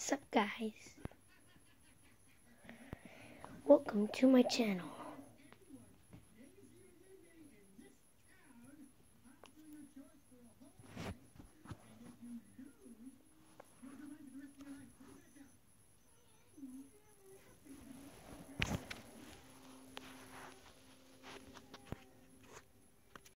What's up guys? Welcome to my channel.